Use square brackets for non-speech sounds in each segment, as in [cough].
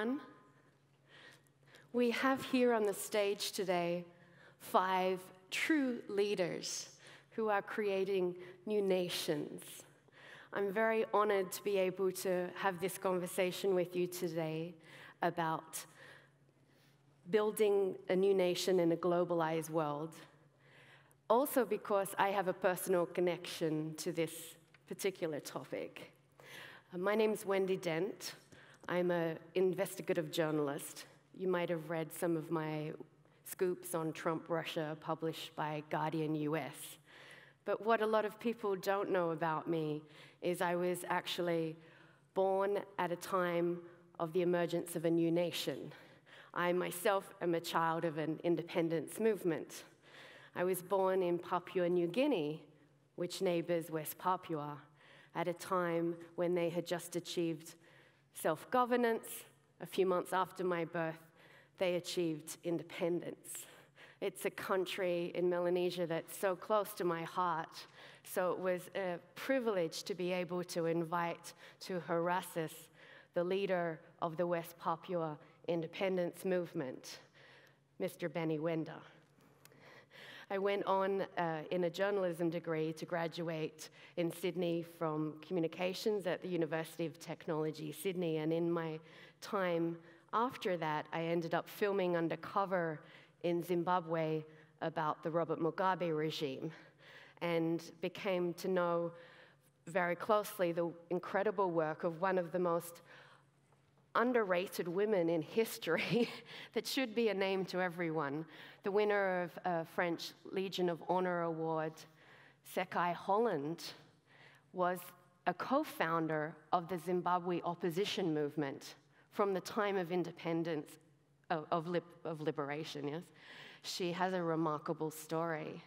everyone. We have here on the stage today five true leaders who are creating new nations. I'm very honored to be able to have this conversation with you today about building a new nation in a globalized world. Also, because I have a personal connection to this particular topic. Uh, my name is Wendy Dent. I'm an investigative journalist. You might have read some of my scoops on Trump Russia published by Guardian US. But what a lot of people don't know about me is I was actually born at a time of the emergence of a new nation. I myself am a child of an independence movement. I was born in Papua New Guinea, which neighbors West Papua, at a time when they had just achieved self governance. A few months after my birth, they achieved independence. It's a country in Melanesia that's so close to my heart. So it was a privilege to be able to invite to Horasis the leader of the West Papua independence movement, Mr. Benny Wenda. I went on uh, in a journalism degree to graduate in Sydney from communications at the University of Technology, Sydney. And in my time after that, I ended up filming undercover in Zimbabwe about the Robert Mugabe regime and became to know very closely the incredible work of one of the most underrated women in history [laughs] that should be a name to everyone. The winner of a French Legion of Honor Award, Sekai Holland, was a co founder of the Zimbabwe opposition movement from the time of independence, of, of, of liberation, yes? She has a remarkable story.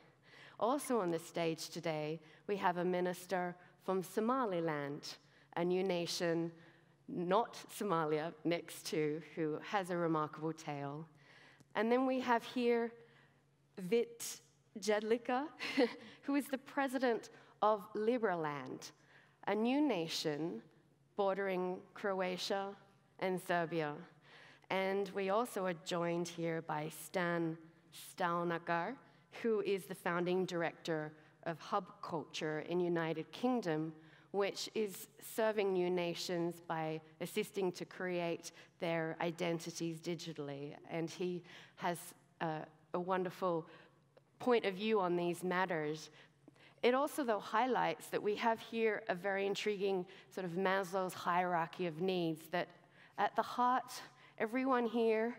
Also on the stage today, we have a minister from Somaliland, a new nation not Somalia, next to, who has a remarkable tale. And then we have here Vit Jedlicka, [laughs] who is the president of Liberland, a new nation bordering Croatia and Serbia. And we also are joined here by Stan Stalnaker, who is the founding director of Hub Culture in United Kingdom, which is serving new nations by assisting to create their identities digitally. And he has a, a wonderful point of view on these matters. It also, though, highlights that we have here a very intriguing sort of Maslow's hierarchy of needs, that at the heart, everyone here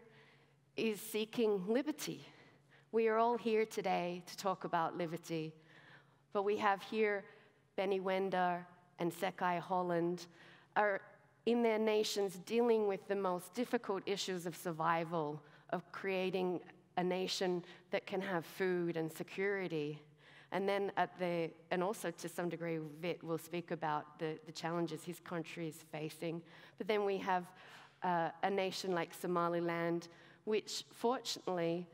is seeking liberty. We are all here today to talk about liberty, but we have here Benny Wenda, and Sekai Holland are in their nations dealing with the most difficult issues of survival, of creating a nation that can have food and security. And then at the, and also to some degree, Vit will speak about the, the challenges his country is facing. But then we have uh, a nation like Somaliland, which fortunately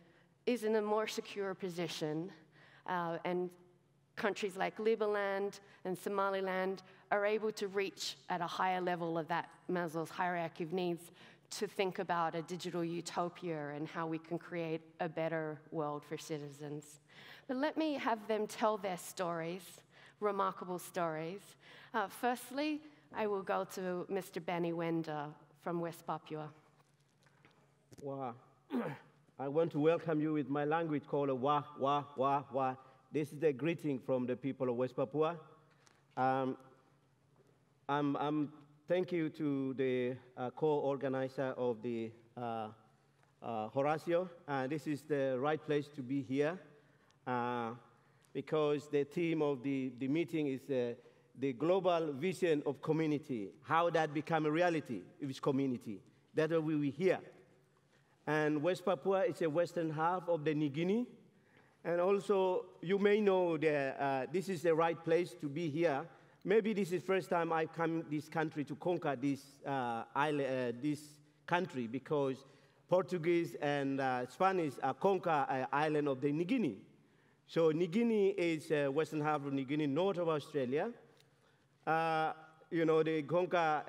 is in a more secure position uh, and countries like Liberland and Somaliland are able to reach at a higher level of that Maslow's hierarchy of needs to think about a digital utopia and how we can create a better world for citizens. But let me have them tell their stories, remarkable stories. Uh, firstly, I will go to Mr. Benny Wenda from West Papua. Wow. [coughs] I want to welcome you with my language called Wa, Wa, Wa, Wa. This is a greeting from the people of West Papua. Um, I'm, I'm, thank you to the uh, co-organizer of the uh, uh, Horasis. this is the right place to be here uh, because the theme of the, the meeting is uh, the global vision of community, how that become a reality is community. That's what we will hear. And West Papua is a western half of the New Guinea. And also, you may know that uh, this is the right place to be here. Maybe this is the first time I come this country to conquer this, uh, island, uh, this country because Portuguese and uh, Spanish conquer an island of the New Guinea. So New Guinea is uh, western half of New Guinea, north of Australia. Uh, you know, they conquer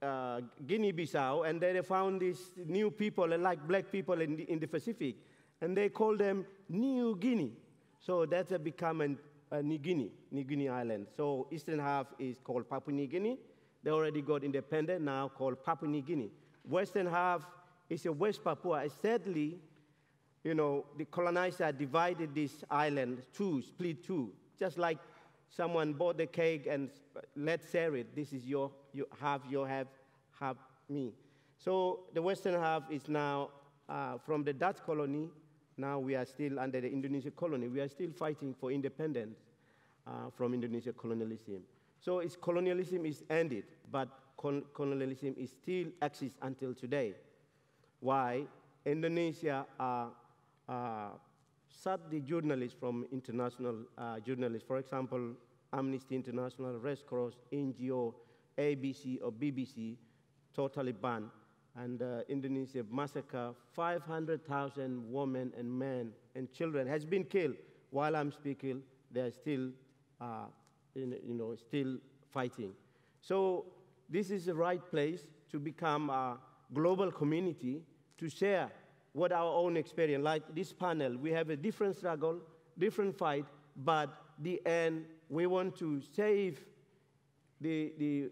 uh, Guinea-Bissau, and they found these new people, like black people in the, in the Pacific, and they call them New Guinea. So that's become an, a New Guinea, New Guinea Island. So eastern half is called Papua New Guinea. They already got independent, now called Papua New Guinea. Western half is a West Papua. Sadly, you know, the colonizer divided this island two, split two, just like someone bought the cake and let's share it. This is your, you have, you have, have me. So the western half is now uh, from the Dutch colony. Now we are still under the Indonesian colony. We are still fighting for independence uh, from Indonesian colonialism. So its colonialism is ended, but colonialism is still exists until today. Why? Indonesia uh, uh, shut the journalists from international uh, journalists. For example, Amnesty International, Red Cross, NGO, ABC or BBC, totally banned. And uh, Indonesia massacre 500,000 women and men and children has been killed. While I'm speaking, they're still, uh, in, you know, still fighting. So this is the right place to become a global community to share what our own experience. Like this panel, we have a different struggle, different fight, but the end, we want to save the, the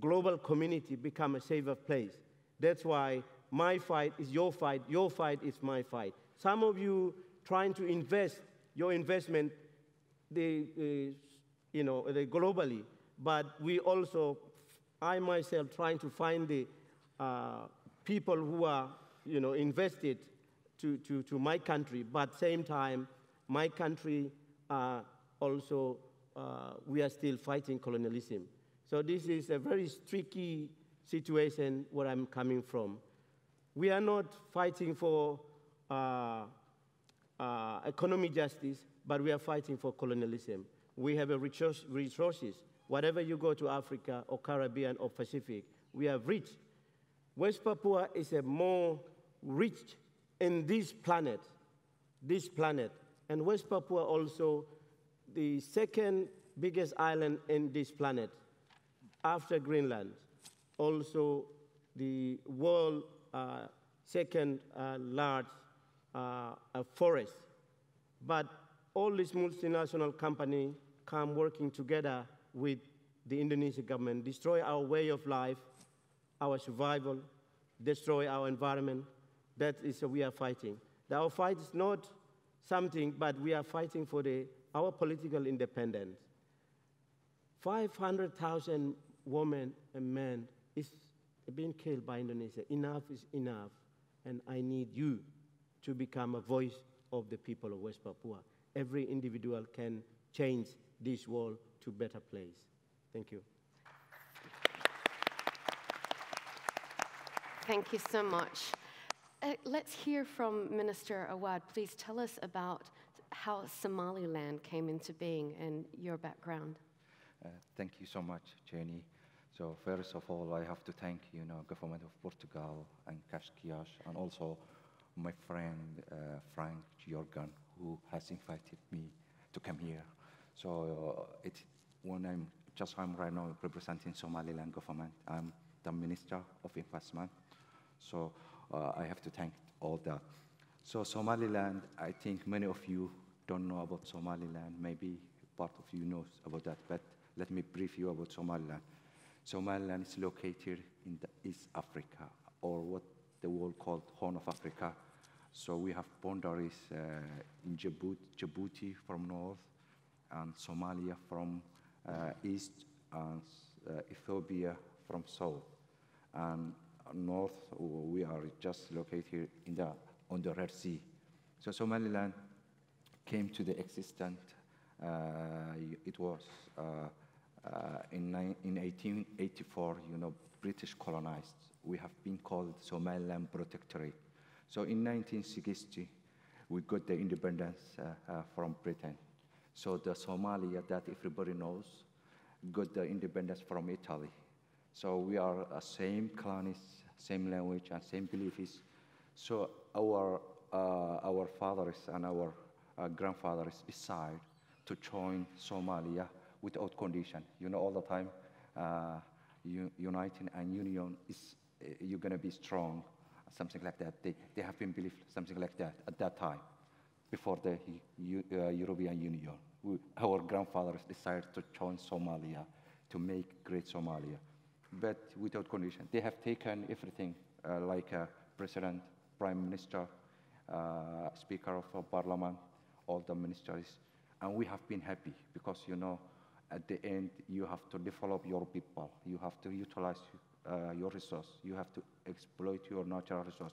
global community, become a safer place. That's why my fight is your fight, your fight is my fight. Some of you trying to invest your investment, the you know, globally, but we also, I myself, trying to find the uh, people who are you know, invested to, to, to my country, but same time, my country uh, also, uh, we are still fighting colonialism. So this is a very tricky situation where I'm coming from. We are not fighting for uh, uh, economic justice, but we are fighting for colonialism. We have a resource, resources. Whatever you go to Africa or Caribbean or Pacific, we have rich. West Papua is a more rich in this planet, this planet. And West Papua also the second biggest island in this planet after Greenland. Also the world uh, second uh, large uh, forest. But all these multinational companies come working together with the Indonesian government, destroy our way of life, our survival, destroy our environment, that is what we are fighting. Our fight is not something, but we are fighting for the, our political independence. 500,000 women and men is being killed by Indonesia. Enough is enough. And I need you to become a voice of the people of West Papua. Every individual can change this world to a better place. Thank you. Thank you so much. Uh, let's hear from Minister Awad. Please tell us about how Somaliland came into being and your background. Uh, thank you so much, Jenny. So first of all, I have to thank you know government of Portugal and Cascais, and also my friend uh, Frank Jorgen, who has invited me to come here. So uh, it, when I'm just I'm right now representing Somaliland government, I'm the Minister of Investment. So uh, I have to thank all that. So Somaliland, I think many of you don't know about Somaliland. Maybe part of you knows about that, but let me brief you about Somaliland. Somaliland is located in East Africa, or what the world called Horn of Africa. So we have boundaries uh, in Djibouti, Djibouti, from north, and Somalia from uh, east, and uh, Ethiopia from south. And north, we are just located in the, on the Red Sea. So Somaliland came to the existence, uh, it was uh, in, in 1884, you know, British colonized. We have been called Somaliland Protectorate. So in 1960, we got the independence uh, uh, from Britain. So the Somalia that everybody knows got the independence from Italy. So we are a same clans, same language, and same beliefs. So our, uh, our fathers and our uh, grandfathers decide to join Somalia without condition. You know, all the time, uh, uniting and union is uh, you're going to be strong, something like that. They, they have been believed something like that at that time, before the uh, European Union. We, our grandfathers decided to join Somalia to make great Somalia, but without condition. They have taken everything uh, like a president, prime minister, uh, speaker of parliament, all the ministers, and we have been happy because you know at the end, you have to develop your people. You have to utilize uh, your resource. You have to exploit your natural resource.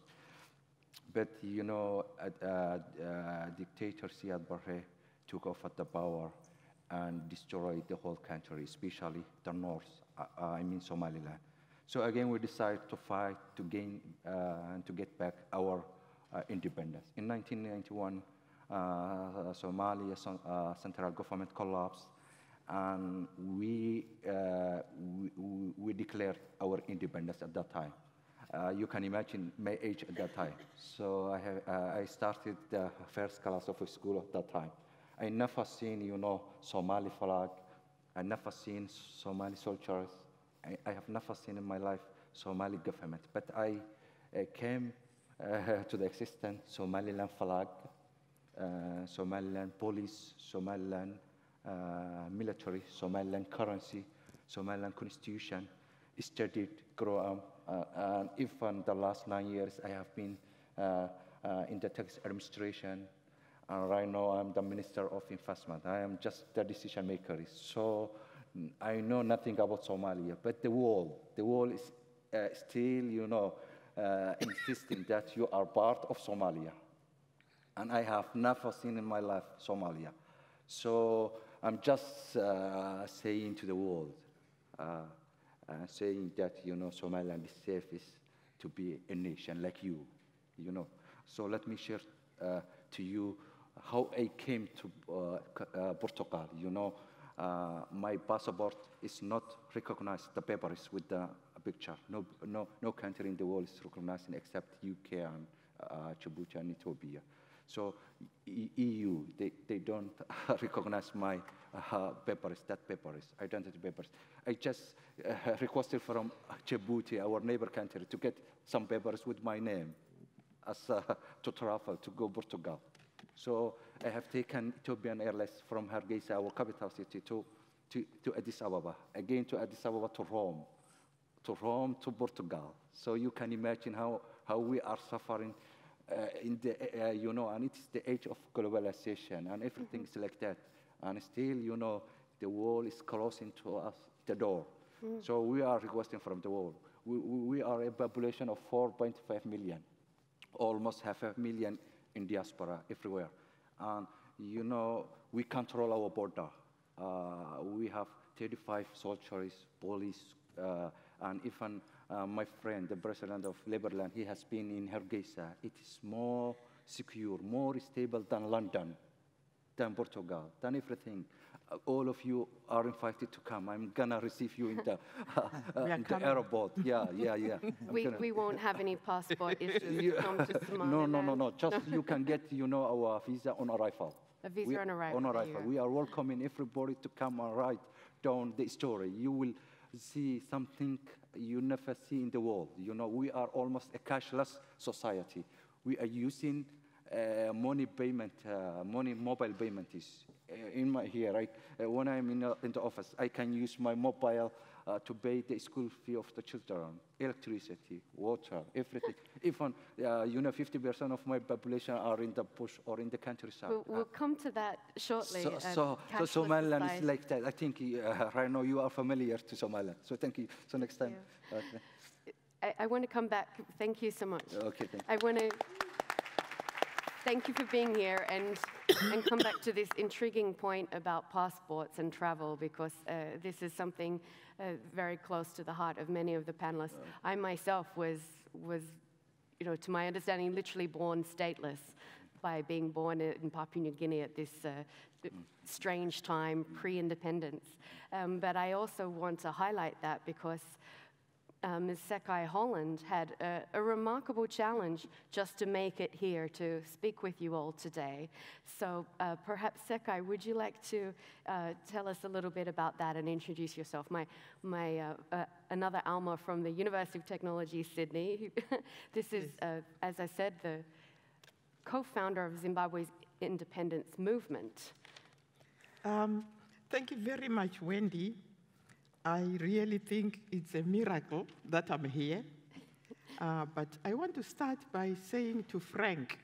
But, you know, uh, uh, dictator Siad Barre took off at the power and destroyed the whole country, especially the north, uh, uh, I mean Somaliland. So again, we decided to fight to gain uh, and to get back our independence. In 1991, Somalia central government collapsed and we, uh, we, we, declared our independence at that time. Uh, you can imagine my age at that time. So I, have, uh, I started the first class of school at that time. I never seen, you know, Somali flag. I never seen Somali soldiers. I, I have never seen in my life Somali government. But I uh, came uh, [laughs] to the existence Somaliland flag, uh, Somaliland police, Somaliland military, Somaliland currency, Somaliland constitution, studied, grow up, uh, and even the last nine years I have been uh, in the tax administration, and right now I'm the Minister of Investment. I am just the decision maker. So I know nothing about Somalia, but the wall, the wall is uh, still, you know, uh, insisting that you are part of Somalia. And I have never seen in my life Somalia. So I'm just uh, saying to the world, uh, uh, saying that, you know, Somaliland is safest to be a nation like you, you know. So let me share uh, to you how I came to uh, Portugal, you know. my passport is not recognized, the paper is with the picture. No, no, no country in the world is recognizing except UK and Djibouti and Ethiopia. So EU, they, they don't [laughs] recognize my uh, papers, that papers, identity papers. I just uh, requested from Djibouti, our neighbor country, to get some papers with my name as [laughs] to travel to go Portugal. So I have taken Ethiopian Airlines from Hargeisa, our capital city, to, to, to Addis Ababa, again to Addis Ababa to Rome, to Rome to Portugal. So you can imagine how, how we are suffering in the, uh, you know, and it's the age of globalization and everything is like that. And still, you know, the world is closing to us the door. Mm. So we are requesting from the world. We, we are a population of 4.5 million, almost half a million in diaspora everywhere. And, you know, we control our border. Uh, we have 35 soldiers, police, uh, and even uh, my friend, the president of Liberland, he has been in Hargeisa. It is more secure, more stable than London, than Portugal, than everything. Uh, all of you are invited to come. I'm gonna receive you in the, [laughs] uh, uh, in the airport. Yeah, yeah, yeah. [laughs] we, we won't have any passport [laughs] issues you, come to No, no, no, no. Just you can get, you know, our visa on arrival. A visa we, on arrival. On arrival. We are welcoming everybody to come and write down the story. You will see something you never see in the world. You know, we are almost a cashless society. We are using uh, money payment, uh, money mobile payment is uh, in my here. I, uh, when I'm in, in, the office, I can use my mobile uh, to pay the school fee of the children, electricity, water, everything. [laughs] Even, uh, you know, 50% of my population are in the bush or in the countryside. We'll, we'll uh, come to that shortly. So, um, so, so Somaliland is like that. I think uh, right now you are familiar to Somaliland. So thank you. So next time. Okay. I, I want to come back. Thank you so much. Okay, thank you. I want to thank you for being here and, and come back to this intriguing point about passports and travel because uh, this is something uh, very close to the heart of many of the panelists. I myself was, was, you know, to my understanding, literally born stateless by being born in Papua New Guinea at this uh, strange time, pre-independence. Um, but I also want to highlight that because uh, Ms. Sekai Holland had a, a, remarkable challenge just to make it here to speak with you all today. So uh, perhaps Sekai, would you like to uh, tell us a little bit about that and introduce yourself? My, my, uh, uh, another Alma from the University of Technology, Sydney. [laughs] this is, uh, as I said, the co-founder of Zimbabwe's independence movement. Um, thank you very much, Wendy. I really think it's a miracle that I'm here. Uh, but I want to start by saying to Frank,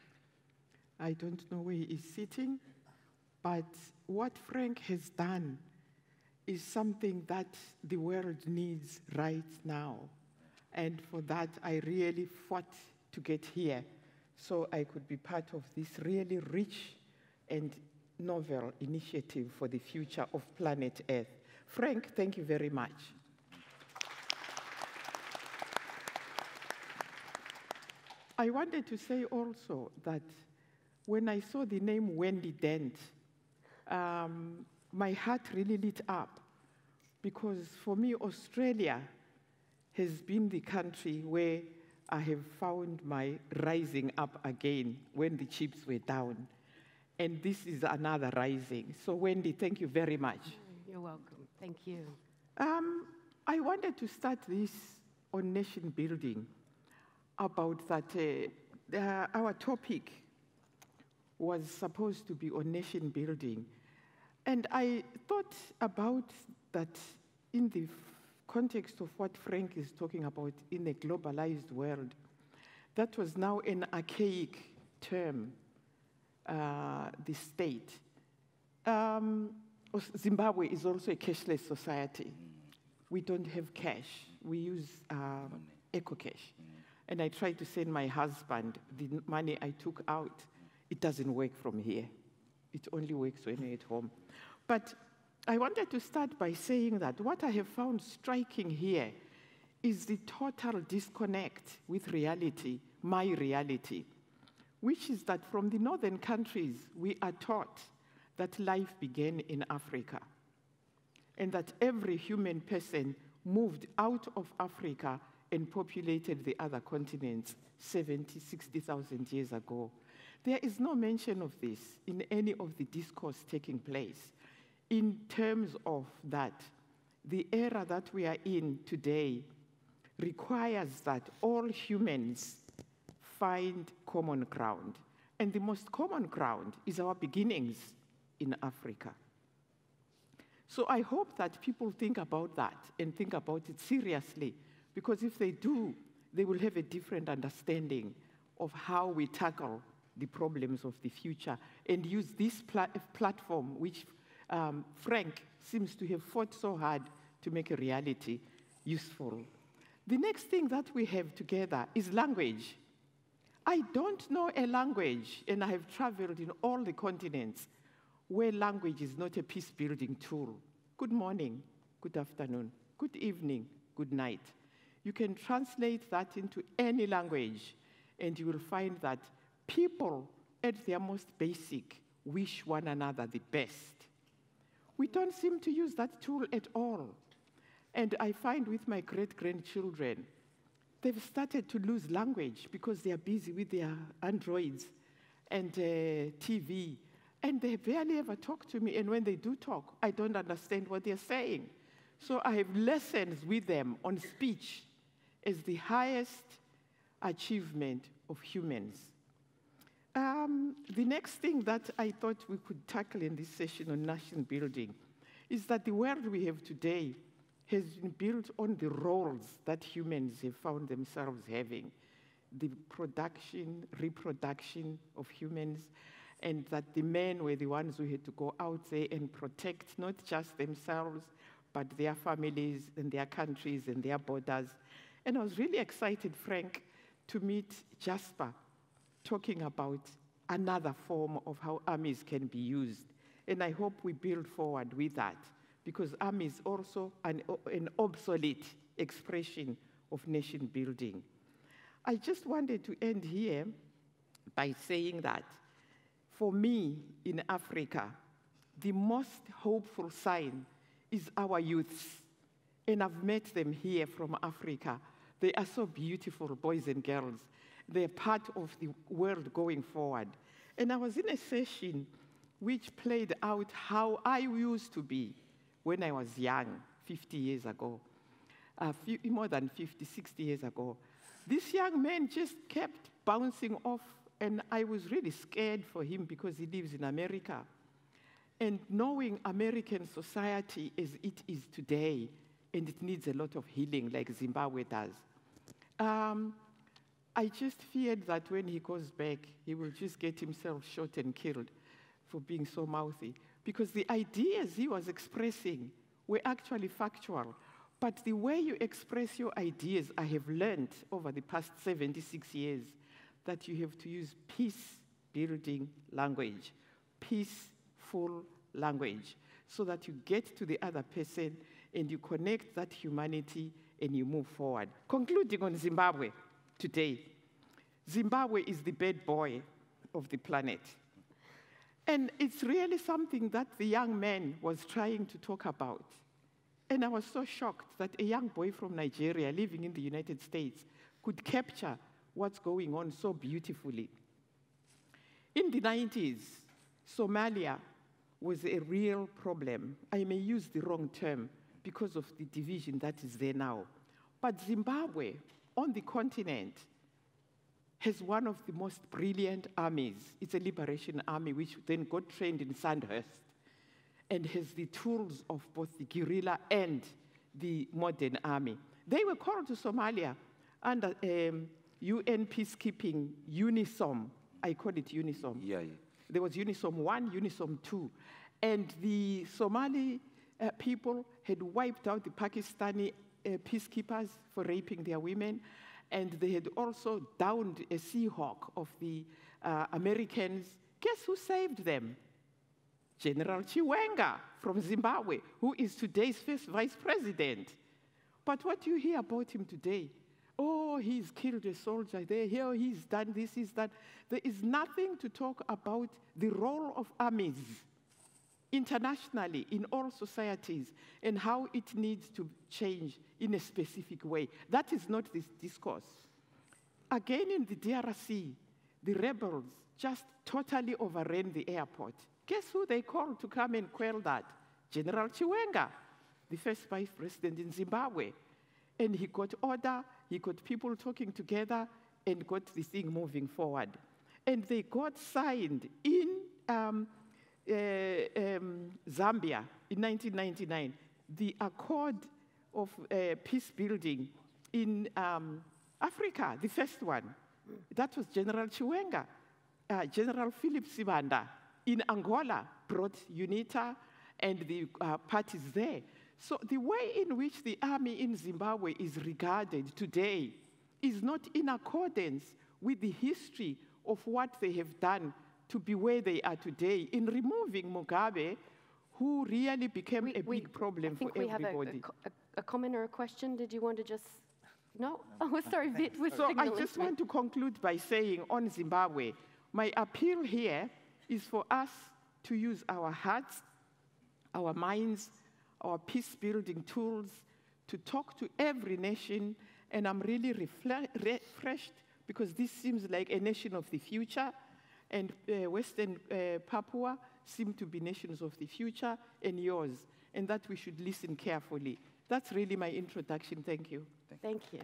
I don't know where he is sitting, but what Frank has done is something that the world needs right now. And for that, I really fought to get here so I could be part of this really rich and novel initiative for the future of planet Earth. Frank, thank you very much. I wanted to say also that when I saw the name Wendy Dent, um, my heart really lit up because for me, Australia has been the country where I have found my rising up again when the chips were down. And this is another rising. So, Wendy, thank you very much. You're welcome. Thank you. Um, I wanted to start this on nation building about that uh, our topic was supposed to be on nation building. And I thought about that in the context of what Frank is talking about in a globalized world, that was now an archaic term, uh, the state. Um, Zimbabwe is also a cashless society. We don't have cash. We use um, EcoCash. And I tried to send my husband the money I took out. It doesn't work from here. It only works when you're at home. But I wanted to start by saying that what I have found striking here is the total disconnect with reality, my reality, which is that from the northern countries, we are taught that life began in Africa and that every human person moved out of Africa and populated the other continents 70, 60,000 years ago. There is no mention of this in any of the discourse taking place in terms of that, the era that we are in today requires that all humans find common ground. And the most common ground is our beginnings in Africa. So I hope that people think about that and think about it seriously, because if they do, they will have a different understanding of how we tackle the problems of the future and use this pla platform, which um, Frank seems to have fought so hard to make a reality useful. The next thing that we have together is language. I don't know a language, and I have traveled in all the continents where language is not a peace building tool. Good morning, good afternoon, good evening, good night. You can translate that into any language, and you will find that people, at their most basic, wish one another the best. We don't seem to use that tool at all. And I find with my great grandchildren, they've started to lose language because they are busy with their androids and uh, TV, and they barely ever talk to me. And when they do talk, I don't understand what they're saying. So I have lessons with them on speech as the highest achievement of humans. Um, the next thing that I thought we could tackle in this session on nation building is that the world we have today has been built on the roles that humans have found themselves having the production, reproduction of humans, and that the men were the ones who had to go out there and protect not just themselves, but their families and their countries and their borders. And I was really excited, Frank, to meet Jasper talking about another form of how armies can be used. And I hope we build forward with that because army is also an, an obsolete expression of nation building. I just wanted to end here by saying that for me in Africa, the most hopeful sign is our youths and I've met them here from Africa. They are so beautiful, boys and girls. They're part of the world going forward. And I was in a session which played out how I used to be when I was young, 50 years ago, uh, few, more than 50, 60 years ago. This young man just kept bouncing off, and I was really scared for him because he lives in America. And knowing American society as it is today, and it needs a lot of healing like Zimbabwe does, um, I just feared that when he goes back, he will just get himself shot and killed for being so mouthy. Because the ideas he was expressing were actually factual. But the way you express your ideas, I have learned over the past 76 years that you have to use peace building language, peaceful language, so that you get to the other person and you connect that humanity and you move forward. Concluding on Zimbabwe today Zimbabwe is the bad boy of the planet. And it's really something that the young man was trying to talk about. And I was so shocked that a young boy from Nigeria living in the United States could capture what's going on so beautifully. In the 90s, Somalia was a real problem. I may use the wrong term because of the division that is there now. But Zimbabwe, on the continent, has one of the most brilliant armies. It's a liberation army which then got trained in Sandhurst and has the tools of both the guerrilla and the modern army. They were called to Somalia under um, UN peacekeeping UNISOM. I call it UNISOM. Yeah, yeah. There was UNISOM 1, UNISOM 2. And the Somali uh, people had wiped out the Pakistani uh, peacekeepers for raping their women and they had also downed a Seahawk of the uh, Americans. Guess who saved them? General Chiwenga from Zimbabwe, who is today's first vice president. But what do you hear about him today? Oh, he's killed a soldier there, here he's done this, he's done. There is nothing to talk about the role of armies internationally in all societies and how it needs to change in a specific way. That is not this discourse. Again, in the DRC, the rebels just totally overran the airport. Guess who they called to come and quell that? General Chiwenga, the first vice president in Zimbabwe. And he got order, he got people talking together, and got the thing moving forward. And they got signed in um, uh, um, Zambia in 1999, the Accord of uh, Peace Building in um, Africa, the first one. That was General Chiwenga. Uh, General Philip Sibanda in Angola brought UNITA and the uh, parties there. So the way in which the army in Zimbabwe is regarded today is not in accordance with the history of what they have done to be where they are today in removing Mugabe, who really became we, a we, big problem for everybody. I think we have a, a, a, comment or a question. Did you want to just? No? [laughs] Oh, sorry, Vit was So I just want to conclude by saying on Zimbabwe, my appeal here is for us to use our hearts, our minds, our peace building tools to talk to every nation. And I'm really refreshed because this seems like a nation of the future and uh, Western uh, Papua seem to be nations of the future and yours, and that we should listen carefully. That's really my introduction. Thank you. Thank you.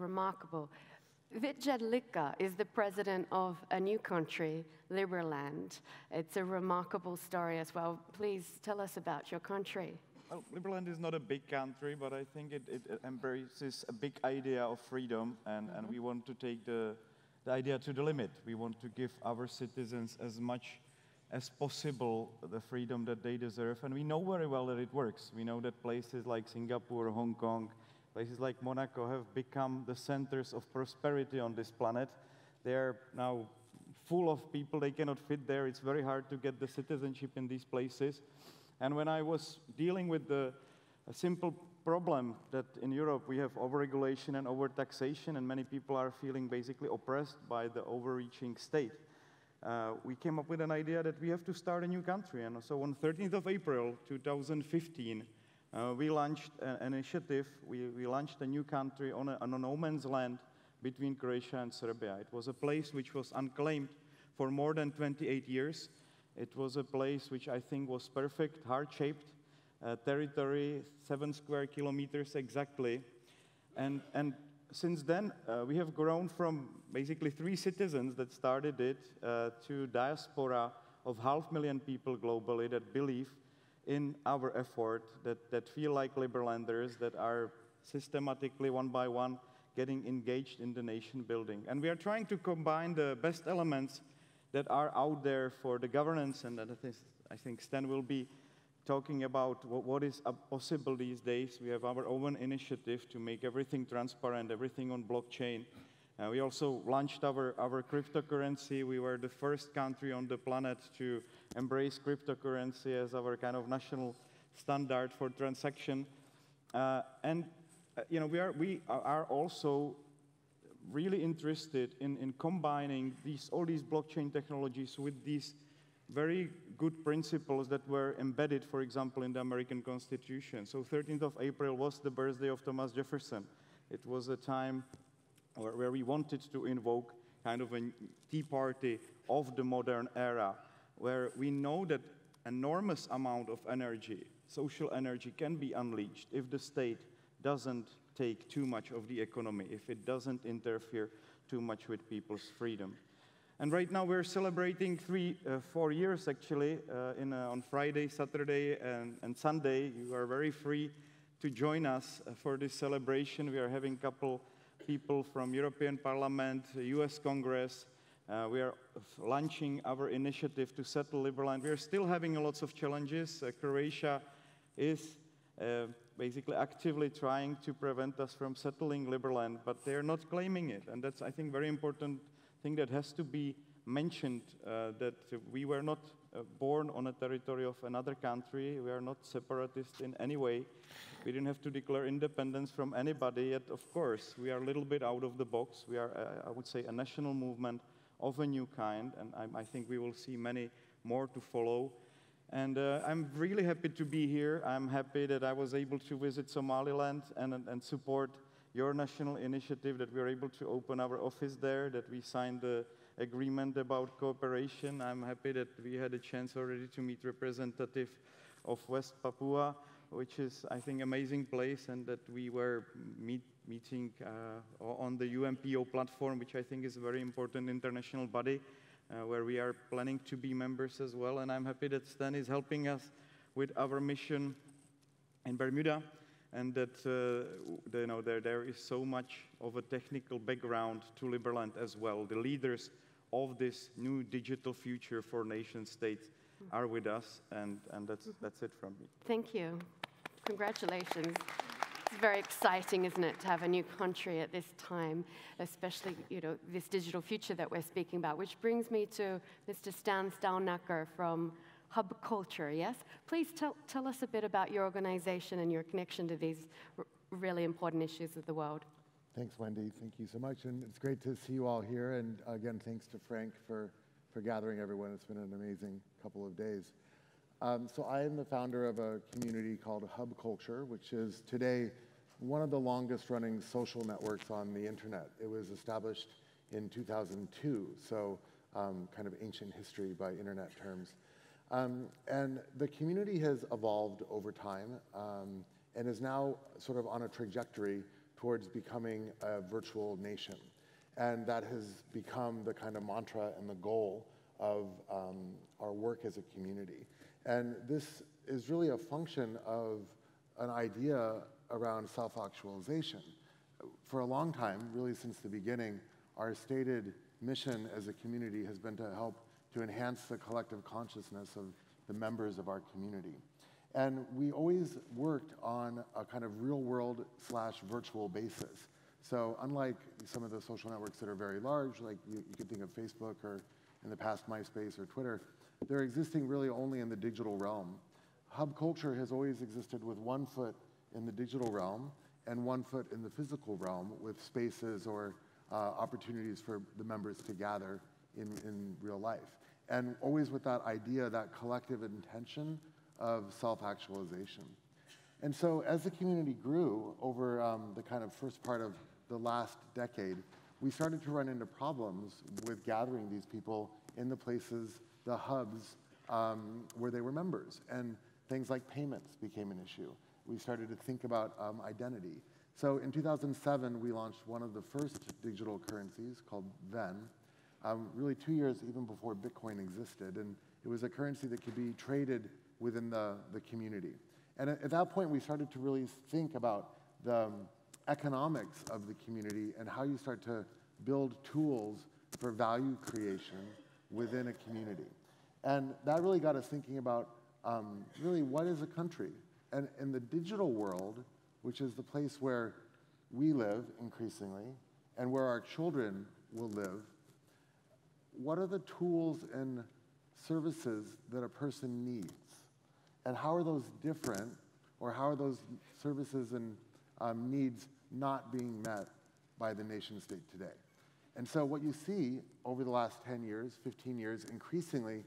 remarkable. Vit Jedlicka is the president of a new country, Liberland. It's a remarkable story as well. Please tell us about your country. Well, Liberland is not a big country, but I think it, it embraces a big idea of freedom, and, mm-hmm. and we want to take the, the idea to the limit. We want to give our citizens as much as possible the freedom that they deserve, and we know very well that it works. We know that places like Singapore, Hong Kong, places like Monaco have become the centers of prosperity on this planet. They are now full of people, they cannot fit there. It's very hard to get the citizenship in these places. And when I was dealing with the simple problem that in Europe we have overregulation and overtaxation, and many people are feeling basically oppressed by the overreaching state. uh, we came up with an idea that we have to start a new country. And so on 13th of April 2015, uh, we launched an initiative. We, we, launched a new country on a, on a no man's land between Croatia and Serbia. It was a place which was unclaimed for more than 28 years. It was a place which I think was perfect, heart-shaped uh, territory, seven square kilometers exactly. And, and since then, uh, we have grown from basically three citizens that started it uh, to diaspora of half million people globally that believe in our effort, that, that feel like Liberlanders, that are systematically, one by one, getting engaged in the nation building. And we are trying to combine the best elements that are out there for the governance, and that I think Stan will be talking about what, what is possible these days. We have our own initiative to make everything transparent, everything on blockchain. Uh, we also launched our, our cryptocurrency. We were the first country on the planet to embrace cryptocurrency as our kind of national standard for transaction. Uh, and uh, you know, we are, we are also really interested in, in combining these, all these blockchain technologies with these very good principles that were embedded, for example, in the American Constitution. So 13th of April was the birthday of Thomas Jefferson. It was a time where, where we wanted to invoke kind of a tea party of the modern era, where we know that enormous amount of energy, social energy, can be unleashed if the state doesn't take too much of the economy, if it doesn't interfere too much with people's freedom. And right now we're celebrating three, uh, four years actually, uh, in, uh, on Friday, Saturday, and, and, Sunday. You are very free to join us uh, for this celebration. We are having a couple people from European Parliament, US Congress. Uh, we are launching our initiative to settle Liberland. We are still having lots of challenges. Uh, Croatia is basically actively trying to prevent us from settling Liberland, but they are not claiming it. And that's, I think, very important thing that has to be mentioned, uh, that we were not uh, born on a territory of another country. We are not separatists in any way. We didn't have to declare independence from anybody, yet, of course, we are a little bit out of the box. We are, uh, I would say, a national movement of a new kind, and I, I think we will see many more to follow. And uh, I'm really happy to be here. I'm happy that I was able to visit Somaliland and, and support your national initiative, that we were able to open our office there, that we signed the agreement about cooperation. I'm happy that we had a chance already to meet representative of West Papua, which is, I think, amazing place, and that we were meet, meeting uh, on the UNPO platform, which I think is a very important international body uh, where we are planning to be members as well. And I'm happy that Stan is helping us with our mission in Bermuda and that uh, you know, there, there is so much of a technical background to Liberland as well. The leaders of this new digital future for nation states are with us, and, and that's, mm-hmm. that's it from me. Thank you. Congratulations. It's very exciting, isn't it, to have a new country at this time, especially, you know, this digital future that we're speaking about, which brings me to Mr. Stan Stalnaker from Hub Culture, yes? Please tell, tell us a bit about your organization and your connection to these really important issues of the world. Thanks, Wendy. Thank you so much. And it's great to see you all here. And again, thanks to Frank for, for gathering everyone. It's been an amazing couple of days. Um, so I am the founder of a community called Hub Culture, which is today one of the longest running social networks on the internet. It was established in 2002, so um, kind of ancient history by internet terms. Um, and the community has evolved over time um, and is now sort of on a trajectory towards becoming a virtual nation. And that has become the kind of mantra and the goal of um, our work as a community. And this is really a function of an idea around self-actualization. For a long time, really since the beginning, our stated mission as a community has been to help to enhance the collective consciousness of the members of our community. And we always worked on a kind of real world slash virtual basis. So unlike some of the social networks that are very large, like you, you could think of Facebook or in the past MySpace or Twitter, they're existing really only in the digital realm. Hub culture has always existed with one foot in the digital realm and one foot in the physical realm with spaces or uh, opportunities for the members to gather in, in real life. And always with that idea, that collective intention of self actualization. And so, as the community grew over um, the kind of first part of the last decade, we started to run into problems with gathering these people in the places, the hubs um, where they were members. And things like payments became an issue. We started to think about um, identity. So in 2007, we launched one of the first digital currencies called VEN, um, really two years even before Bitcoin existed. And it was a currency that could be traded within the, the community. And at, at that point, we started to really think about the um, economics of the community and how you start to build tools for value creation within a community. And that really got us thinking about um, really what is a country? And in the digital world, which is the place where we live increasingly and where our children will live, what are the tools and services that a person needs? And how are those different, or how are those services and um, needs not being met by the nation state today? And so, what you see over the last 10 years, 15 years, increasingly,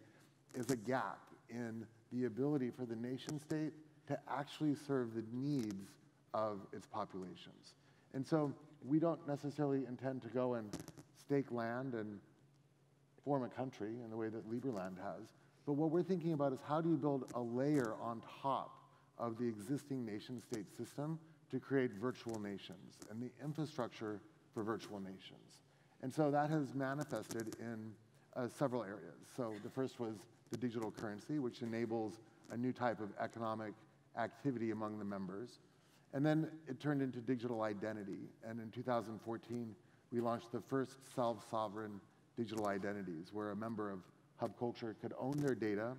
is a gap in the ability for the nation state to actually serve the needs of its populations. And so, we don't necessarily intend to go and stake land and form a country in the way that Liberland has. But what we're thinking about is how do you build a layer on top of the existing nation state system to create virtual nations and the infrastructure for virtual nations. And so that has manifested in uh, several areas. So the first was the digital currency, which enables a new type of economic activity among the members. And then it turned into digital identity. And in 2014, we launched the first self sovereign digital identities, where a member of Hub Culture could own their data,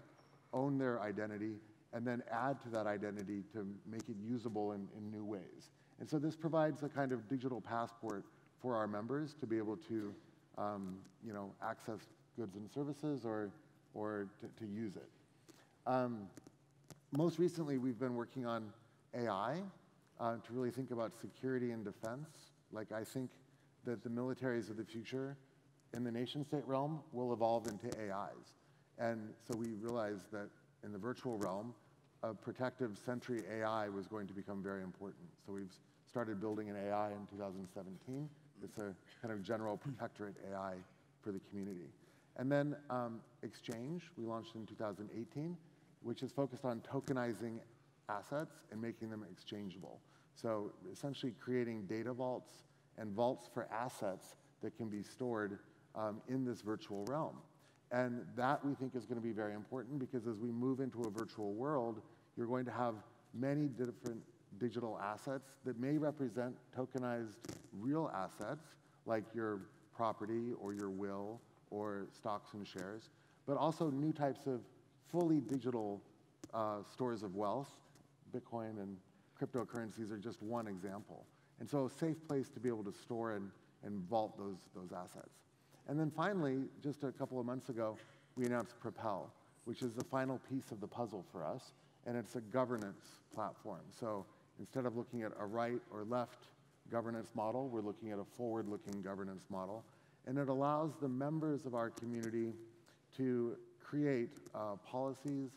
own their identity, and then add to that identity to make it usable in, in new ways. And so this provides a kind of digital passport for our members to be able to um, you know, access goods and services or, or to, to use it. Um, most recently, we've been working on AI uh, to really think about security and defense. Like, I think that the militaries of the future in the nation state realm will evolve into AIs. And so we realized that in the virtual realm, a protective sentry AI was going to become very important. So we've started building an AI in 2017. It's a kind of general protectorate AI for the community. And then um, Exchange, we launched in 2018, which is focused on tokenizing assets and making them exchangeable. So essentially creating data vaults and vaults for assets that can be stored um, in this virtual realm. And that we think is going to be very important because as we move into a virtual world, you're going to have many different digital assets that may represent tokenized real assets like your property or your will or stocks and shares, but also new types of fully digital uh, stores of wealth. Bitcoin and cryptocurrencies are just one example. And so a safe place to be able to store and, and vault those, those assets. And then finally, just a couple of months ago, we announced Propel, which is the final piece of the puzzle for us, and it's a governance platform. So instead of looking at a right or left governance model, we're looking at a forward-looking governance model, and it allows the members of our community to create uh, policies,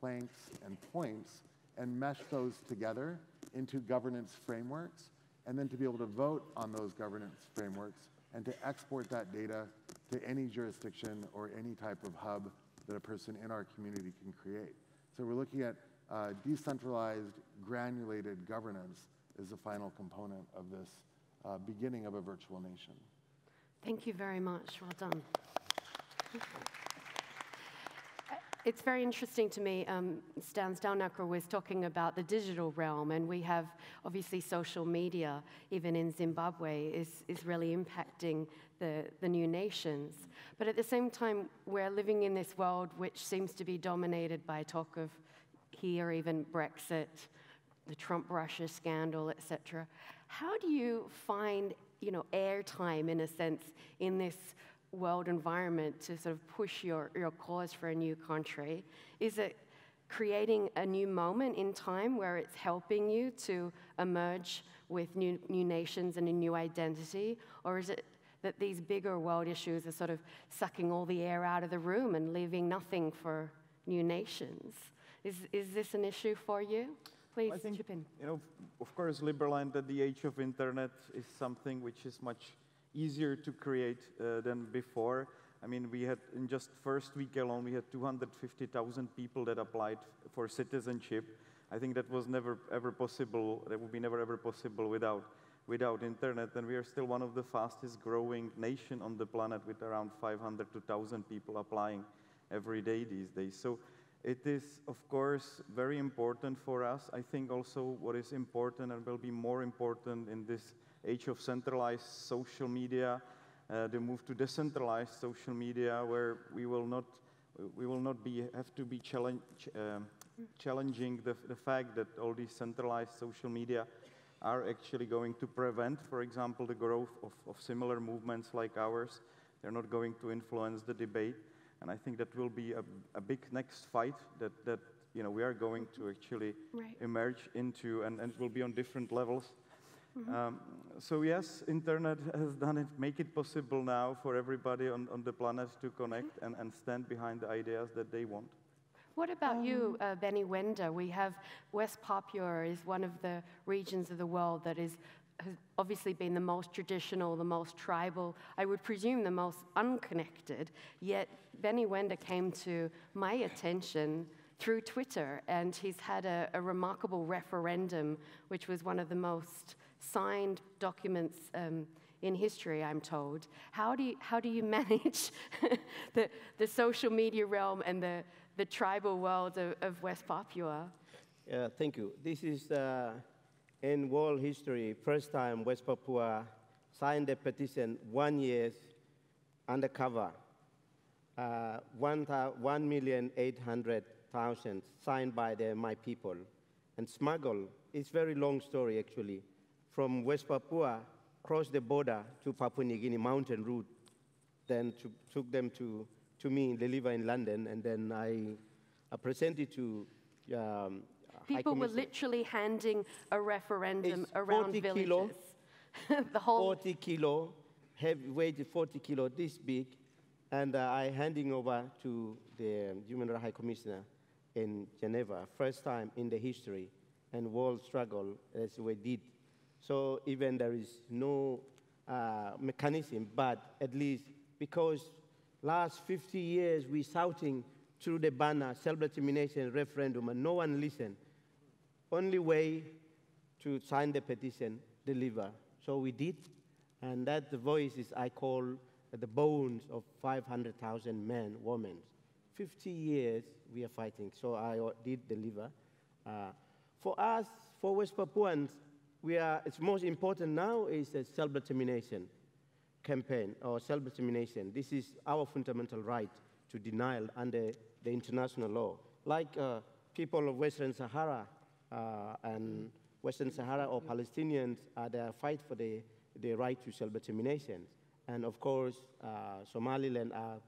planks, and points, and mesh those together into governance frameworks, and then to be able to vote on those governance frameworks and to export that data to any jurisdiction or any type of hub that a person in our community can create. So we're looking at uh, decentralized, granulated governance is the final component of this uh, beginning of a virtual nation. Thank you very much. Well done. It's very interesting to me. Um, Stan Stalnaker was talking about the digital realm, and we have obviously social media, even in Zimbabwe, is, is really impacting the, the new nations. But at the same time, we're living in this world which seems to be dominated by talk of here, even Brexit, the Trump Russia scandal, etc. How do you find you know, airtime, in a sense, in this world environment to sort of push your, your cause for a new country? Is it creating a new moment in time where it's helping you to emerge with new, new nations and a new identity? Or is it that these bigger world issues are sort of sucking all the air out of the room and leaving nothing for new nations. Is, is this an issue for you? Please I think, chip in. you know, of course, liberal Liberland at the age of internet is something which is much easier to create uh, than before. I mean, we had, in just first week alone, we had 250,000 people that applied for citizenship. I think that was never ever possible, that would be never ever possible without, without internet. And we are still one of the fastest growing nation on the planet with around 500 to 1,000 people applying every day these days. So it is, of course, very important for us. I think also what is important and will be more important in this age of centralized social media uh, the move to decentralized social media, where we will not, we will not be, have to be challenge, um, challenging the, the fact that all these centralized social media are actually going to prevent, for example, the growth of, of similar movements like ours. They're not going to influence the debate. And I think that will be a, a big next fight that, that you know, we are going to actually Right. emerge into, and, and it will be on different levels. Um, so yes, internet has done it, make it possible now for everybody on, on the planet to connect and, and stand behind the ideas that they want. What about you, Um, uh, Benny Wenda? We have West Papua is one of the regions of the world that is has obviously been the most traditional, the most tribal, I would presume the most unconnected. Yet Benny Wenda came to my attention through Twitter, and he's had a, a remarkable referendum, which was one of the most signed documents um, in history, I'm told. How do you, how do you [laughs] manage the, the social media realm and the, the tribal world of, of West Papua? Yeah, thank you. This is uh, in world history, first time West Papua signed a petition one year undercover. Uh, 1,800,000 signed by the, my people and smuggled. It's very long story actually. From West Papua, cross the border to Papua New Guinea mountain route, then to, took them to, to me, deliver in London, and then I, I presented to um, People were literally handing a referendum It's around 40 villages. kilo. [laughs] the whole 40 kilo, heavy weight 40 kilo, this big, and uh, I handing over to the Human Rights High Commissioner in Geneva, first time in the history and world struggle as we did. So even there is no uh, mechanism, but at least because last 50 years we shouting through the banner self-determination referendum and no one listened only way to sign the petition, deliver. So we did, and that the voice is I call the bones of 500,000 men, women. 50 years we are fighting, so I did deliver. Uh, for us, for West Papuans, we are, it's most important now is self-determination campaign or self-determination. This is our fundamental right to denial under the international law. Like uh, people of Western Sahara uh, and Western Sahara or Palestinians are there fight for the, the right to self-determination. And of course, uh, Somaliland are,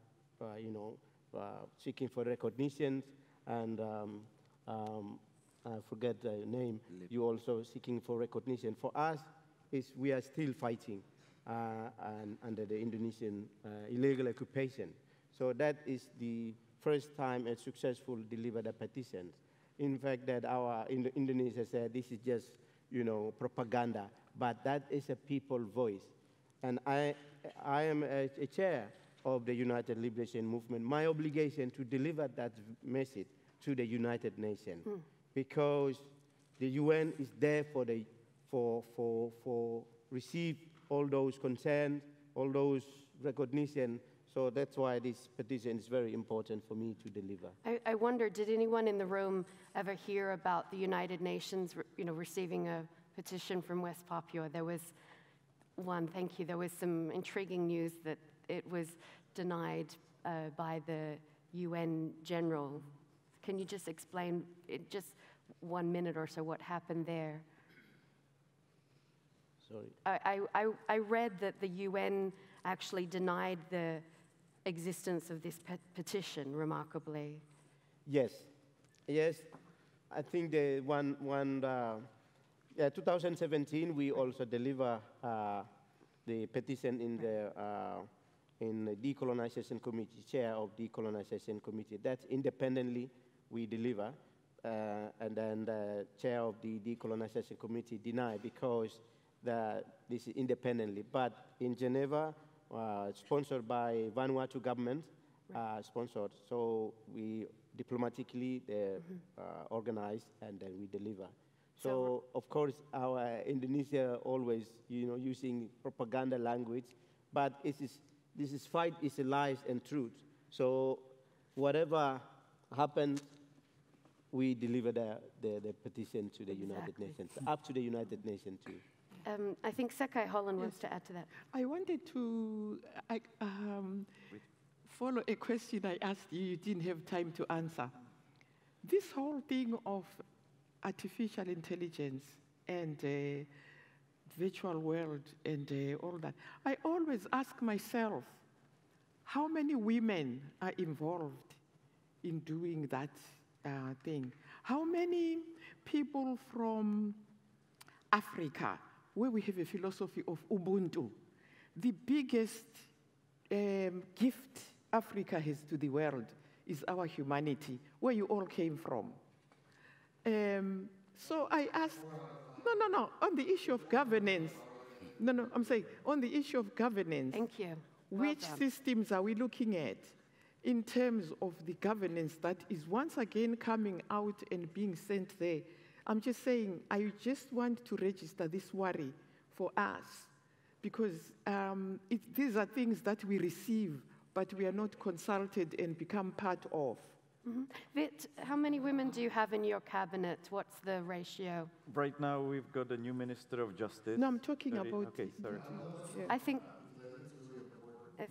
uh, you know, uh, seeking for recognition and um, um, I forget the name, you also seeking for recognition. For us, is we are still fighting uh, and under the Indonesian uh, illegal occupation. So that is the first time a successful delivered a petition. In fact, that our Indo- Indonesia said this is just, you know, propaganda, but that is a people voice. And I, I am a, a chair of the United Liberation Movement. My obligation to deliver that message to the United Nations because the UN is there for, the, for, for, for receive all those concerns, all those recognition. So that's why this petition is very important for me to deliver. I, I wonder, did anyone in the room ever hear about the United Nations, you know, receiving a petition from West Papua? There was one, thank you. There was some intriguing news that it was denied uh, by the UN General. Can you just explain, in just one minute or so, what happened there? Sorry. I, I, I- read that the UN actually denied the existence of this pe- petition, remarkably. Yes, yes. I think the one, one uh, yeah, 2017, we also deliver uh, the petition in the uh, in the decolonization committee, chair of the decolonization committee. That independently we deliver, uh, and then the chair of the decolonization committee deny because the, this is independently. But in Geneva, uh, sponsored by Vanuatu government, uh, sponsored. So we diplomatically uh, organize and then we deliver. So of course our Indonesia always you know using propaganda language, but it is this is fight is lies and truth. So whatever happens, we deliver the, the, the petition to the United Nations, up to the United Nations too. Um, I think Sekai Holland wants to add to that. I wanted to I, um, follow a question I asked you, you didn't have time to answer. This whole thing of artificial intelligence and uh, virtual world and uh, all that, I always ask myself, how many women are involved in doing that uh, thing? How many people from Africa, where we have a philosophy of Ubuntu, the biggest um, gift Africa has to the world is our humanity, where you all came from. Um, so I asked, no, no, no, on the issue of governance. No, no, I'm saying on the issue of governance. Thank you. Well Which done. systems are we looking at in terms of the governance that is once again coming out and being sent there? I'm just saying, I just want to register this worry for us because um, it, these are things that we receive, but we are not consulted and become part of. Vit, how many women do you have in your cabinet? What's the ratio? Right now, we've got a new Minister of Justice. No, I'm talking Sorry, about. Okay, sorry. I think. if-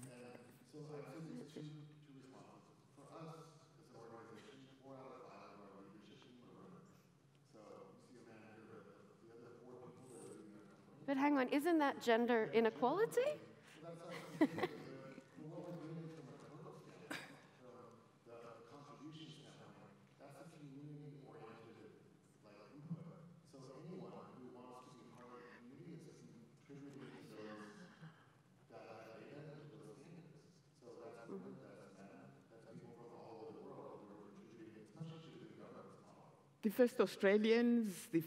But hang on, isn't that gender inequality? [laughs] first Australians, the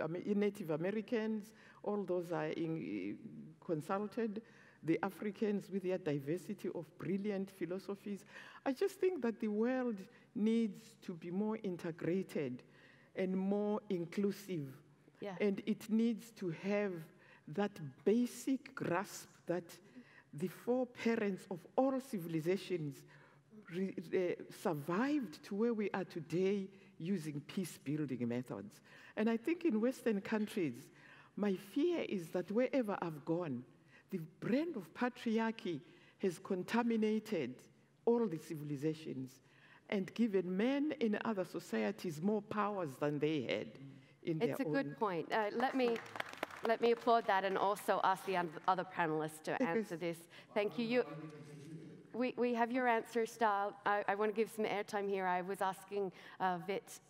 uh, Am- Native Americans, all those are in, consulted. The Africans with their diversity of brilliant philosophies. I just think that the world needs to be more integrated and more inclusive. Yeah. And it needs to have that basic grasp that the four parents of all civilizations re- uh, survived to where we are today using peace building methods. And I think in Western countries, my fear is that wherever I've gone, the brand of patriarchy has contaminated all the civilizations and given men in other societies more powers than they had in their It's a good point. Uh, let me let me applaud that and also ask the other panelists to answer this. Thank you. you we, we have your answer, Stahl. I, I want to give some airtime here. I was asking uh, Vit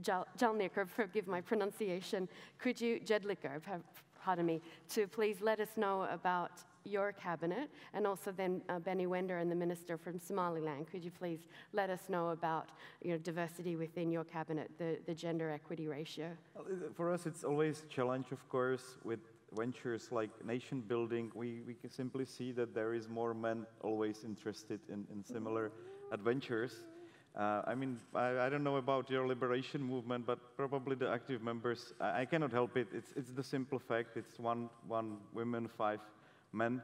Jal- Jalniker, forgive my pronunciation, could you, Jedliker, pa- pardon me, to please let us know about your cabinet and also then uh, Benny Wenda and the minister from Somaliland. Could you please let us know about you know, diversity within your cabinet, the, the gender equity ratio? For us, it's always a challenge, of course, with ventures like nation building. We, we can simply see that there is more men always interested in, in similar adventures. Uh, I mean, I, I don't know about your liberation movement, but probably the active members, I, I cannot help it. It's, it's the simple fact. It's one, one women, five men.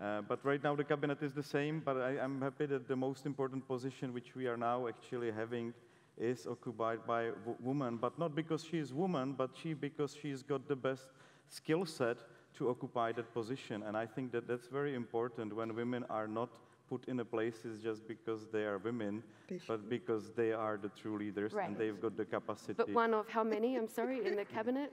Uh, but right now the cabinet is the same, but I, I'm happy that the most important position which we are now actually having is occupied by a w- woman, but not because she is woman, but she because she's got the best skill set to occupy that position. And I think that that's very important when women are not put in a places just because they are women, but because they are the true leaders Right. and they've got the capacity. But one of how many, I'm sorry, in the cabinet?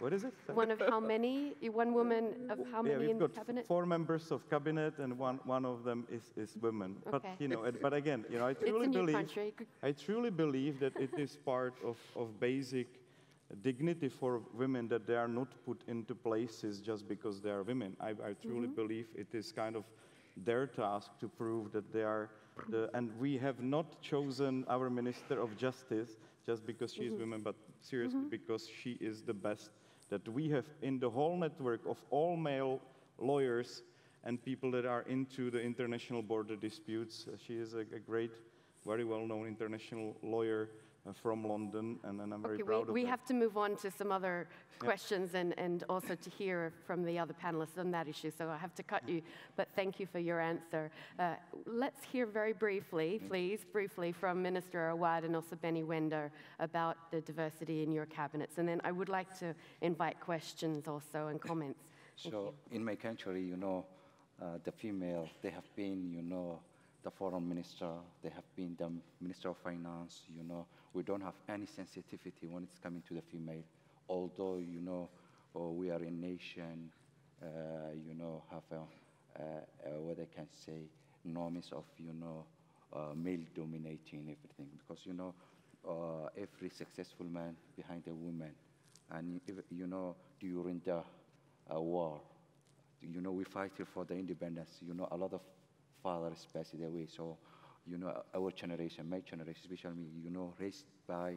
what is it? One of how many? One woman of how yeah, many we've in the got cabinet? four members of cabinet, and one, one of them is, is women. Okay. But you know, but again, you know, I It's truly a new believe country. I truly believe that it is part of, of basic dignity for women that they are not put into places just because they are women. I, I truly mm-hmm. believe it is kind of their task to prove that they are the, and we have not chosen our Minister of Justice just because she is mm-hmm. women, but seriously mm-hmm. because she is the best that we have in the whole network of all male lawyers and people that are into the international border disputes. She is a, a great, very well-known international lawyer from London, and, and I'm very Okay, we, proud of we that. have to move on to some other questions and, and also to hear from the other panelists on that issue, so I have to cut you, but thank you for your answer. Uh, let's hear very briefly, please, briefly from Minister Awad and also Benny Wenda about the diversity in your cabinets. And then I would like to invite questions also and comments. Thank So in my country, you know, uh, the female, they have been, you know, the foreign minister, they have been the minister of finance, you know. We don't have any sensitivity when it's coming to the female. Although, you know, oh, we are a nation, uh, you know, have a, uh, uh, what I can say, norms of, you know, uh, male dominating everything. Because, you know, uh, every successful man behind a woman. And, if, you know, during the war, you know, we fight for the independence. You know, a lot of fathers passed away. So, you know, our generation, my generation, especially me, you know, raised by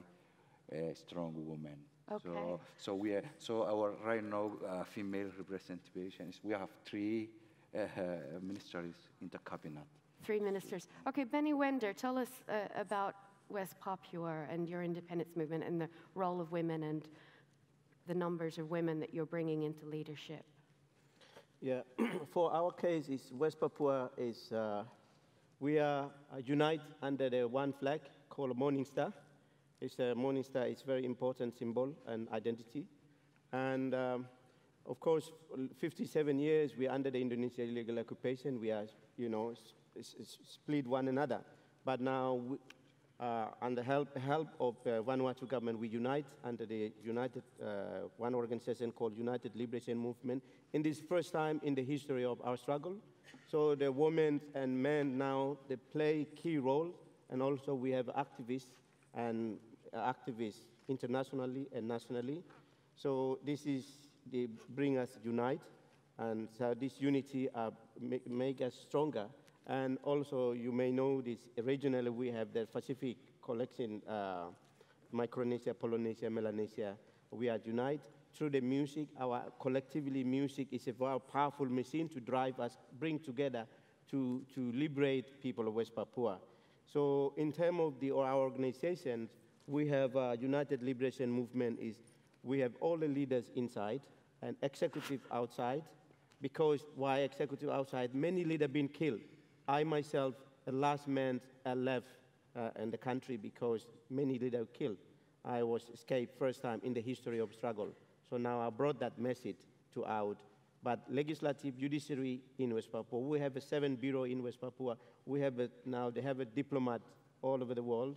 a strong woman. Okay. So, so we are, so our right now uh, female representation is we have three uh, ministers in the cabinet. Three ministers. Okay, Benny Wenda, tell us uh, about West Papua and your independence movement and the role of women and the numbers of women that you're bringing into leadership. Yeah, [clears throat] for our case, is West Papua is uh, we are uh, unite under the one flag called Morning Star. It's a Morning Star. It's very important symbol and identity, and um, of course, 57 years we are under the Indonesian illegal occupation. We are, you know, split one another. But now, we, uh, under help, help of uh, Vanuatu government, we unite under the United, uh, one organization called United Liberation Movement. In this first time in the history of our struggle, so the women and men now they play key role, and also we have activists and uh, activists internationally and nationally. So this is they bring us unite, and so this unity uh, make, make us stronger. And also, you may know this regionally we have the Pacific collection, uh, Micronesia, Polynesia, Melanesia. We are unite through the music. Our collectively music is a very powerful machine to drive us, bring together to, to liberate people of West Papua. So in terms of the, our organizations, we have uh, United Liberation Movement is we have all the leaders inside and executive outside because why executive outside? Many leaders been killed. I myself, the last man uh, left uh, in the country because many leaders killed. I was escaped first time in the history of struggle. So now I brought that message to out. But legislative, judiciary in West Papua, we have a seven bureau in West Papua. We have a, now they have a diplomat all over the world,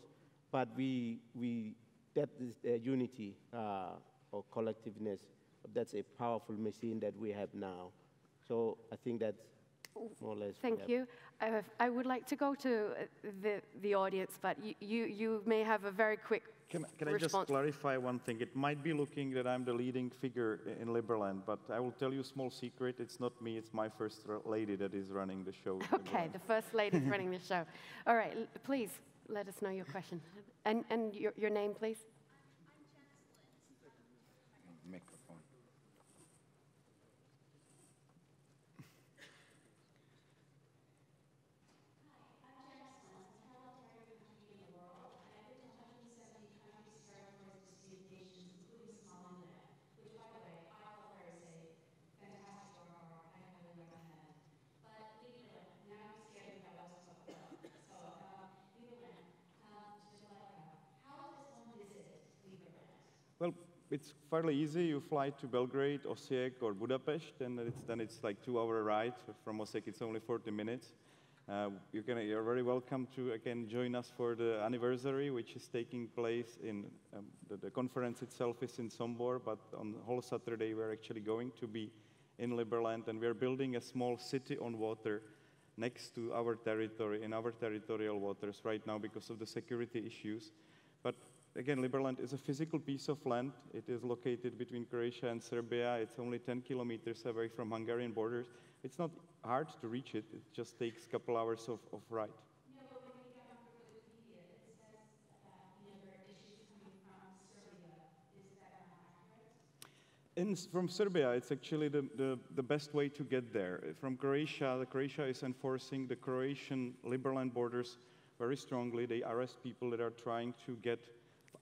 but we we that is the unity uh, or collectiveness. That's a powerful machine that we have now. So I think that's more or less. Thank yeah. you. I, have, I would like to go to uh, the, the audience, but you, you, you may have a very quick Can, can I just clarify one thing? It might be looking that I'm the leading figure in Liberland, but I will tell you a small secret. It's not me, it's my first lady that is running the show. Okay, Liberland. the first lady's running the show. All right, please let us know your question. And, and your, your name, please? Well, it's fairly easy. You fly to Belgrade, Osijek, or Budapest, and then it's, then it's like two-hour ride. From Osijek, it's only 40 minutes. Uh, you can, you're very welcome to again join us for the anniversary, which is taking place in um, the, the conference itself is in Sombor, but on the whole Saturday we're actually going to be in Liberland, and we're building a small city on water next to our territory in our territorial waters right now because of the security issues. Again, Liberland is a physical piece of land. It is located between Croatia and Serbia. It's only 10 kilometers away from Hungarian borders. It's not hard to reach it. It just takes a couple hours of, of ride. In, from Serbia, it's actually the, the, the, best way to get there. From Croatia, the Croatia is enforcing the Croatian Liberland borders very strongly. They arrest people that are trying to get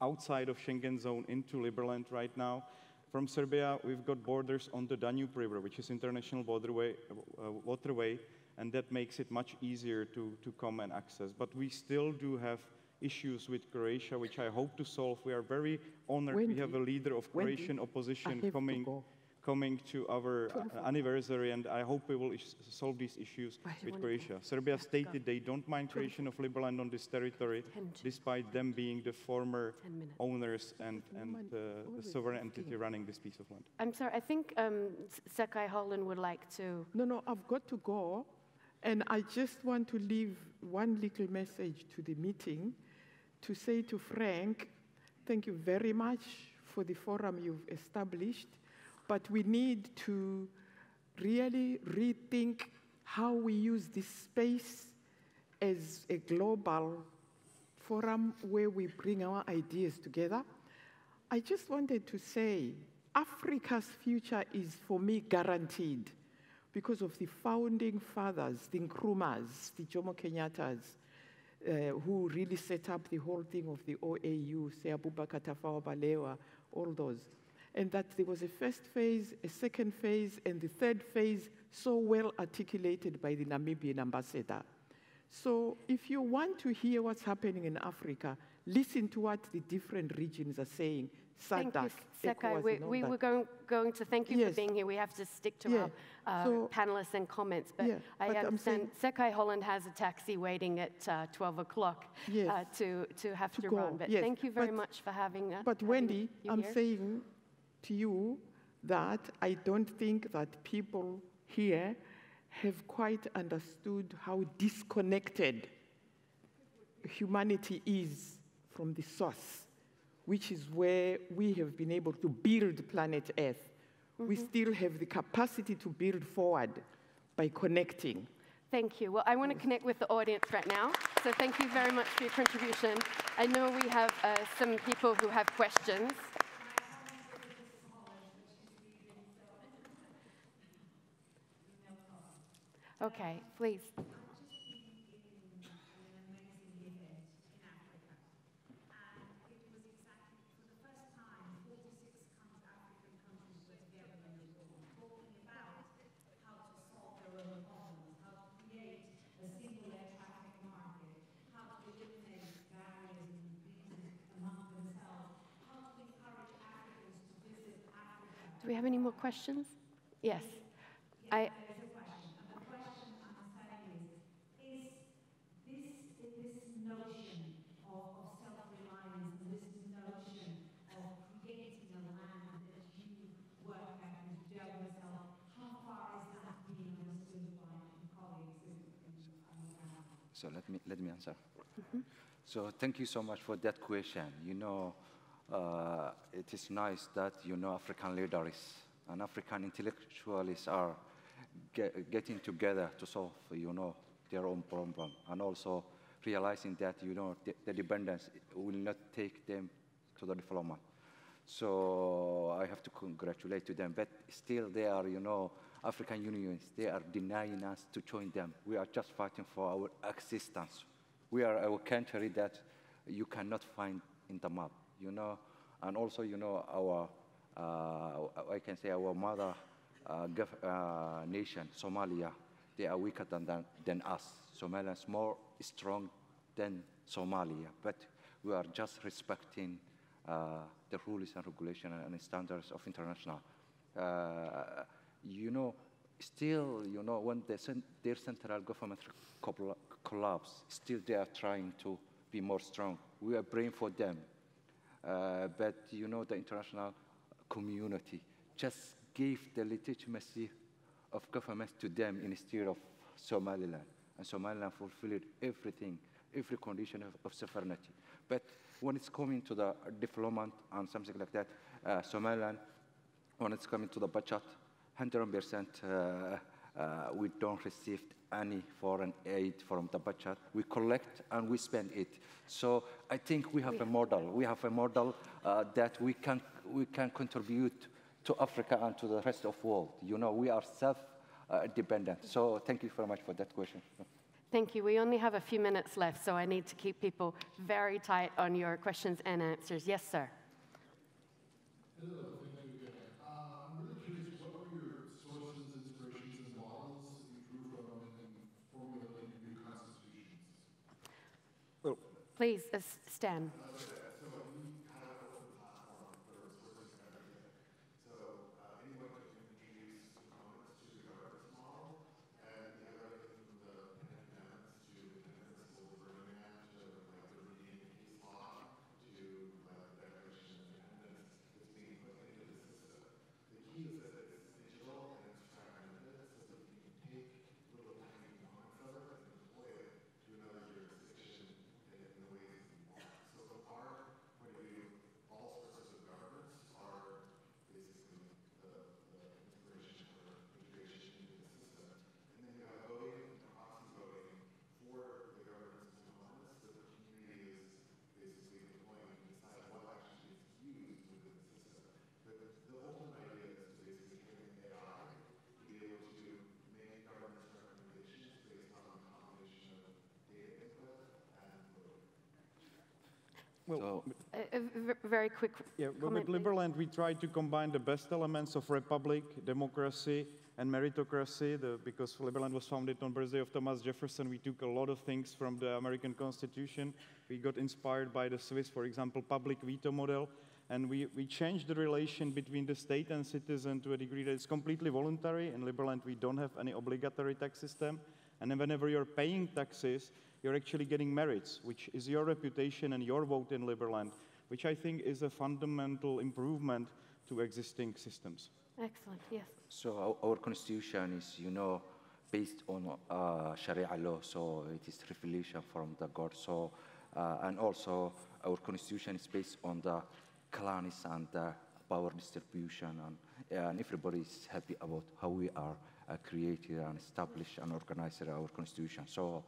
outside of Schengen zone into Liberland right now. From Serbia, we've got borders on the Danube River, which is international waterway, uh, waterway and that makes it much easier to, to come and access. But we still do have issues with Croatia, which I hope to solve. We are very honored Wendy, we have a leader of Croatian Wendy, opposition coming, coming to our uh, anniversary, and I hope we will solve these issues with Croatia. Serbia stated they don't mind creation of Liberland on this territory, despite them being the former owners and, and uh, the sovereign entity running this piece of land. I'm sorry, I think um, Sekai Holland would like to... No, no, I've got to go. And I just want to leave one little message to the meeting to say to Frank, thank you very much for the forum you've established, but we need to really rethink how we use this space as a global forum where we bring our ideas together. I just wanted to say Africa's future is, for me, guaranteed because of the founding fathers, the Nkrumahs, the Jomo Kenyattas, uh, who really set up the whole thing of the OAU, say Abubakar Tafawa Balewa, all those. And that there was a first phase, a second phase, and the third phase so well articulated by the Namibian ambassador. So if you want to hear what's happening in Africa, listen to what the different regions are saying Thank you, Sekai. We, we were going, going to thank you yes. for being here. We have to stick to yeah. our uh, so, panelists and comments. But yeah, I but understand Sekai Holland has a taxi waiting at uh, 12 o'clock yes. uh, to, to have to, to run. But yes. thank you very but, much for having us. Uh, but Wendy, I'm here. saying to you that I don't think that people here have quite understood how disconnected humanity is from the source which is where we have been able to build planet Earth. Mm-hmm. We still have the capacity to build forward by connecting. Thank you. Well, I want to connect with the audience right now. So thank you very much for your contribution. I know we have uh, some people who have questions. Okay, please. Do we have any more questions? Yes. I, So let me, let me answer. Mm -hmm. So thank you so much for that question. You know, uh, it is nice that you know African leaders and African intellectuals are get, getting together to solve you know their own problem and also realizing that you know the, the dependence will not take them to the development. So I have to congratulate to them, but still they are you know African unions they are denying us to join them. We are just fighting for our existence. We are a country that you cannot find in the map you know, and also, you know, our, uh, I can say our mother uh, uh, nation, Somalia, they are weaker than, than, than us. Somalia is more strong than Somalia, but we are just respecting uh, the rules and regulations and standards of international. You know, still, you know, when the, their central government collapse, still they are trying to be more strong. We are praying for them. Uh, but you know, the international community just gave the legitimacy of government to them instead of Somaliland. and Somaliland fulfilled everything, every condition of, of sovereignty. But when it's coming to the development and something like that, uh, Somaliland, when it's coming to the budget, 100% uh, uh, we don't receive any foreign aid from the budget. We collect and we spend it. So I think we have a model. We have a model uh, that we can, we can contribute to Africa and to the rest of the world. You know, we are self-dependent. So thank you very much for that question. Thank you. We only have a few minutes left, so I need to keep people very tight on your questions and answers. Yes, sir. Hello. I'm really curious, what were your sources, inspirations, and models you drew from in formulating new constitutions? Please, uh, Stan. Well, A, a v- very quick yeah, well, comment, with please. Liberland, we try to combine the best elements of republic, democracy, and meritocracy. The, because Liberland was founded on the birthday of Thomas Jefferson, we took a lot of things from the American Constitution. We got inspired by the Swiss, for example, public veto model. And we, we changed the relation between the state and citizen to a degree that it's completely voluntary. In Liberland, we don't have any obligatory tax system. And then whenever you're paying taxes, you're actually getting merits, which is your reputation and your vote in Liberland, which I think is a fundamental improvement to existing systems. Excellent, yes. So our, our constitution is, you know, based on uh, Sharia law, so it is revelation from the God. So, uh, and also our constitution is based on the clans and the power distribution, and, and everybody is happy about how we are uh, created and established and organized our constitution. So,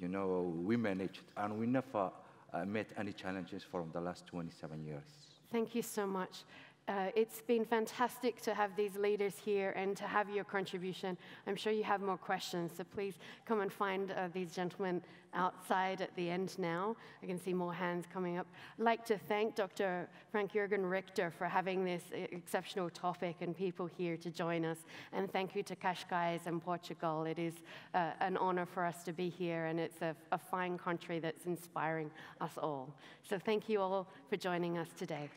you know, we managed, and we never uh, met any challenges from the last 27 years. Thank you so much. Uh, it's been fantastic to have these leaders here and to have your contribution. I'm sure you have more questions, so please come and find uh, these gentlemen outside at the end now. I can see more hands coming up. I'd like to thank Dr. Frank Jürgen Richter for having this uh, exceptional topic and people here to join us. And thank you to Cascais and Portugal. It is uh, an honor for us to be here, and it's a, a fine country that's inspiring us all. So thank you all for joining us today.